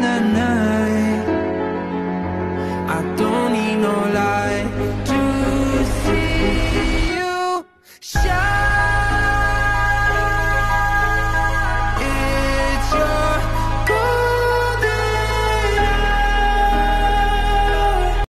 the night. I don't need no light to see you. Shine